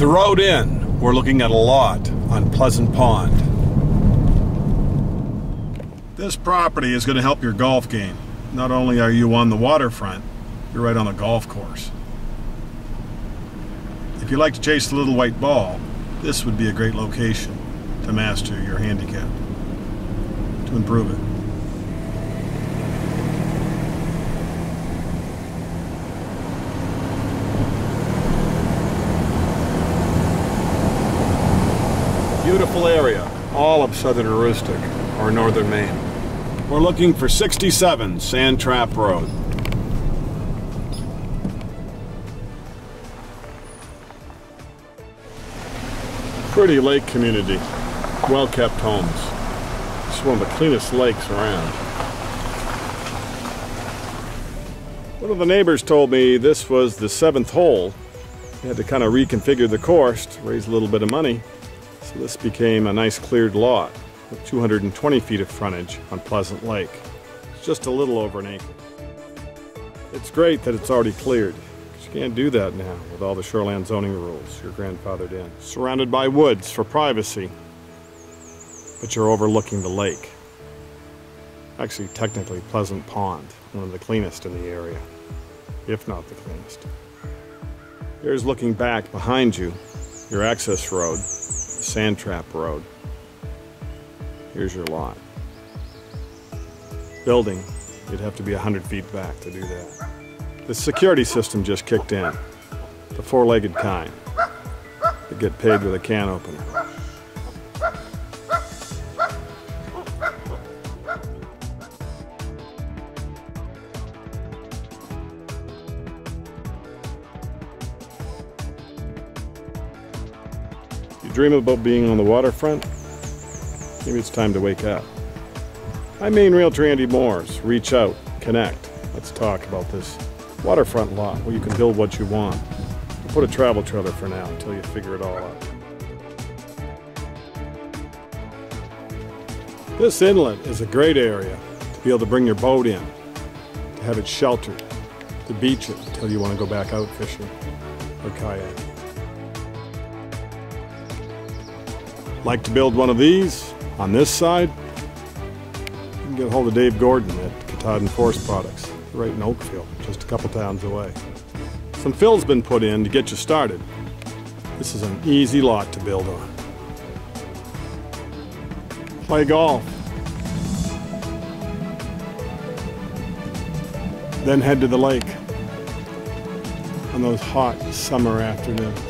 the road in, we're looking at a lot on Pleasant Pond. This property is going to help your golf game. Not only are you on the waterfront, you're right on the golf course. If you like to chase the little white ball, this would be a great location to master your handicap, to improve it. Beautiful area, all of southern Aroostook or northern Maine. We're looking for 67 Sand Trap Road. Pretty lake community, well kept homes. It's one of the cleanest lakes around. One of the neighbors told me this was the seventh hole. They had to kind of reconfigure the course to raise a little bit of money. So this became a nice cleared lot with 220 feet of frontage on Pleasant Lake. It's just a little over an acre. It's great that it's already cleared. You can't do that now with all the shoreland zoning rules you're grandfathered in. Surrounded by woods for privacy, but you're overlooking the lake. Actually, technically, Pleasant Pond, one of the cleanest in the area, if not the cleanest. Here's looking back behind you, your access road, Sand Trap Road. Here's your lot. Building, you'd have to be 100 feet back to do that. The security system just kicked in. The four-legged kind. They get paid with a can opener. You dream about being on the waterfront? Maybe it's time to wake up. I'm Maine Realtor Andy Mooers. Reach out, connect. Let's talk about this waterfront lot where you can build what you want. We'll put a travel trailer for now until you figure it all out. This inlet is a great area to be able to bring your boat in, to have it sheltered, to beach it until you want to go back out fishing or kayak. Like to build one of these on this side? You can get a hold of Dave Gordon at Katahdin Forest Products, right in Oakfield, just a couple towns away. Some fill's been put in to get you started. This is an easy lot to build on. Play golf. Then head to the lake on those hot summer afternoons.